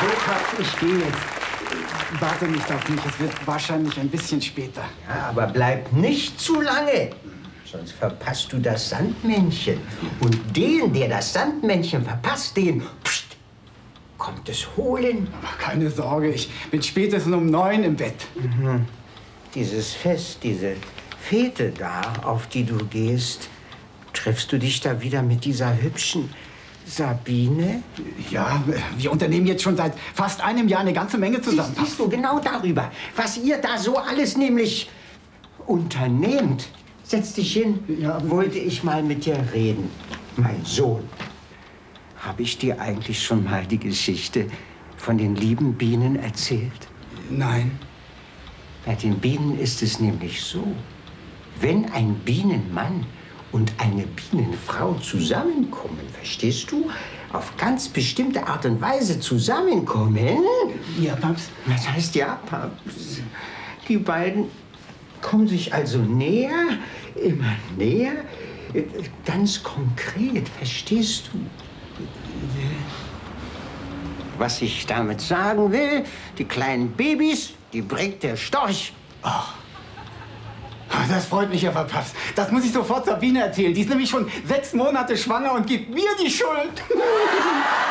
Burkhard, ich gehe jetzt. Warte nicht auf mich, es wird wahrscheinlich ein bisschen später. Ja, aber bleib nicht zu lange. Sonst verpasst du das Sandmännchen. Und den, der das Sandmännchen verpasst, den pst, kommt es holen. Aber keine Sorge, ich bin spätestens um neun im Bett. Dieses Fest, diese Fete da, auf die du gehst, triffst du dich da wieder mit dieser hübschen Sabine? Ja, wir unternehmen jetzt schon seit fast einem Jahr eine ganze Menge zusammen. Siehst du genau darüber, was ihr da so alles nämlich unternehmt. Setz dich hin, Ja, wollte ich mal mit dir reden. Mein Sohn, habe ich dir eigentlich schon mal die Geschichte von den lieben Bienen erzählt? Nein. Bei den Bienen ist es nämlich so, wenn ein Bienenmann und eine Bienenfrau zusammenkommen, verstehst du, auf ganz bestimmte Art und Weise zusammenkommen, Ja, Paps? das heißt ja, Paps, die beiden kommen sich also näher, immer näher, äh, ganz konkret, verstehst du? Was ich damit sagen will, die kleinen Babys, die bringt der Storch. Ah, Das freut mich aber, Paps. Das muss ich sofort Sabine erzählen. Die ist nämlich schon sechs Monate schwanger und gibt mir die Schuld.